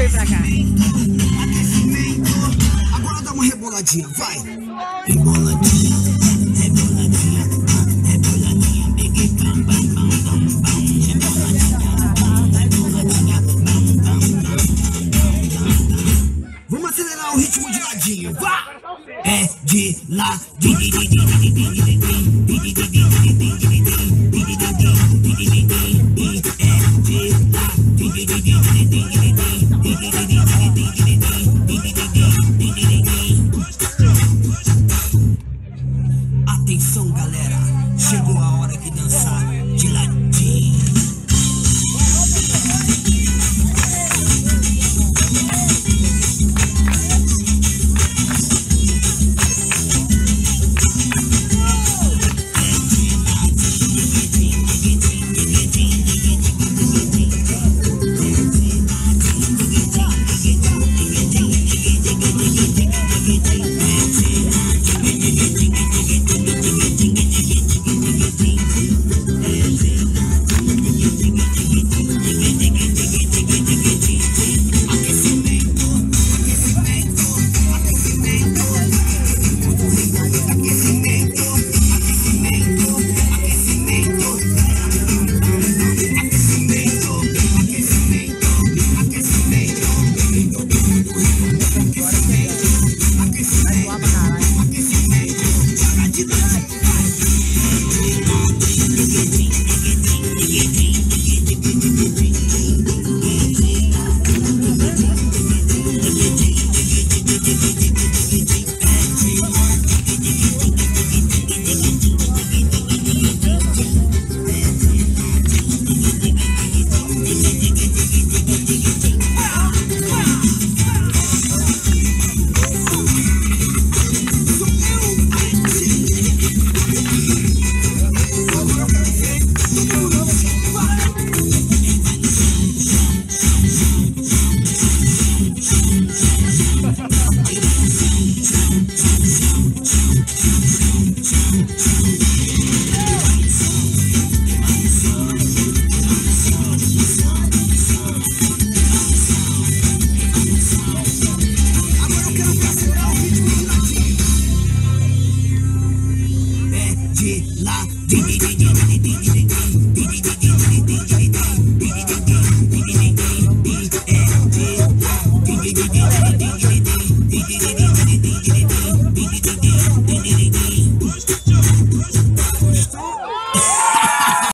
Joga o bracinho, vai. Aquecimento, Deixa eu ir pra cá. Agora dá uma reboladinha, vai. Reboladinha, reboladinha, reboladinha. Vamos acelerar o ritmo de ladinho, vá! É de ladinho. so ¡La Latina.